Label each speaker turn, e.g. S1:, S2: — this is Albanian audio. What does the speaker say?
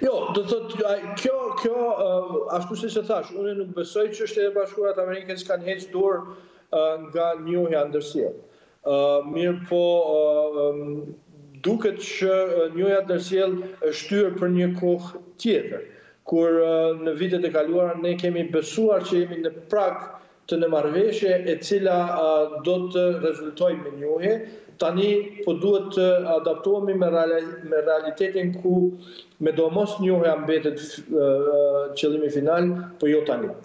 S1: Jo, do të thotë kjo kjo ashtu siç e thash, unë nuk besoj që Shtetet e Bashkuara të Amerikës kanë heq dorë nga njohja e ndërsjellë. Ë mirëpo duket që njohja e ndërsjellë është shtyrë për një kohë tjetër kur në vitet e kaluara ne kemi besuar që jemi në prag të një marrëveshje e cila do të rezultojë me njohje, tani po duhet të adaptohemi me realitetin ku medoemos njohja mbetet qëllimi final, po jo tani.